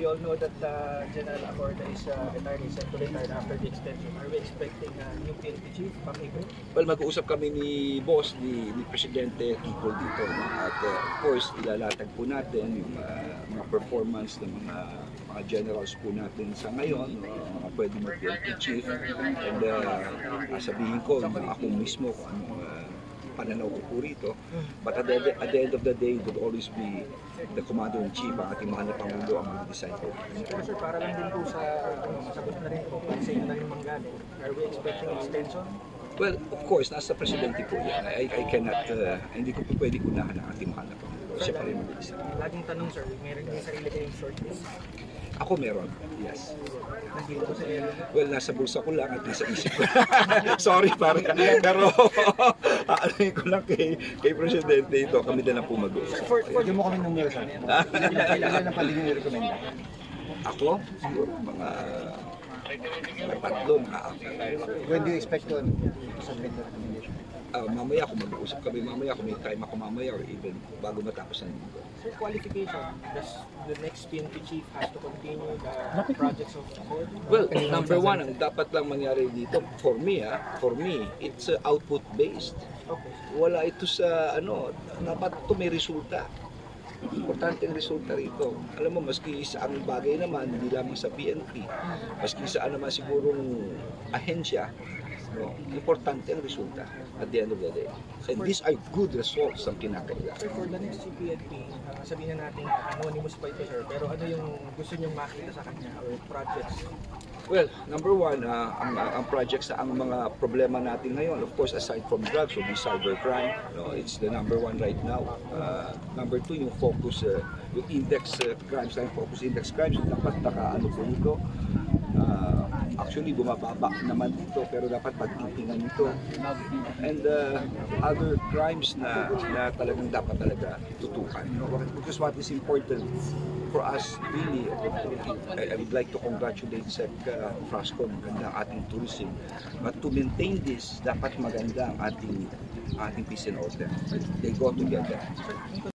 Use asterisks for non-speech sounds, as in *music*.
we all know that uh, General Acorda is uh, retiring, set to retire after the extension. Are we expecting uh, new PNP chief, Pang? Well, mag-uusap kami ni boss, ni, ni Presidente Kiko dito. No? At uh, of course, ilalatag po natin yung uh, mga performance ng mga mga generals po natin sa ngayon, no? mga pwede mag-PNP chief. And uh, sabihin ko, ako mismo kung anong uh, pananaw ko po rito. But at the, at the end of the day, it would always be the Commander-in-Chief, ang ating mahal na Pangulo, ang mag-decide po. Pero sir, para lang din po sa ano, masagot na rin po, sa inyo na rin manggaling. Are we expecting extension? Well, of course, nasa Presidente po yan. I, I cannot, uh, hindi ko po pwede kunahan ang ating mahal na Pangulo. Siya pa rin mag-decide. Laging tanong sir, meron may sarili kayong shortlist. Ako meron, yes. Well, nasa bulsa ko lang at nasa isip ko. *laughs* Sorry pare, pero *laughs* aalamin ko lang kay, kay Presidente ito, kami na lang po mag-uusap. For, for, mo kami ng akin. Ilan ang nyo recommend? Ako, siguro mga apat. When do you expect to submit the recommendation? Ah, mamaya kung mag-uusap kami mamaya, kung may time ako mamaya or even bago matapos ang linggo. sir, qualification. Does the next PNP chief has to continue the projects of Accord? Well, number one, ang dapat lang mangyari dito, for me, ah, for me, it's uh, output-based. Okay. wala ito sa ano, dapat ito may resulta. Importante ang resulta rito. Alam mo, maski sa ang bagay naman, hindi lamang sa PNP, maski sa naman sigurong ahensya, no, importante ang resulta at the end of the day. And these are good results ang kinakailangan. Sir, for the next CPNP, uh, sabihin na natin, anonymous pa ito sir, pero ano yung gusto niyong makita sa kanya or projects? Well, number one, ah, ang, ang projects sa ang mga problema natin ngayon, of course, aside from drugs, will be cybercrime. No, it's the number one right now. Uh, number two, yung focus, uh, yung index uh, crimes, yung focus index crimes, dapat nakaano po nito. Actually, bumababa naman dito, pero dapat pagtitingan ito. And uh, other crimes na, na talagang dapat talaga tutukan. Because what is important for us really, I, I would like to congratulate Sec uh, Frasco, maganda ang ating tourism. But to maintain this, dapat maganda ang ating ating peace and order. They go together.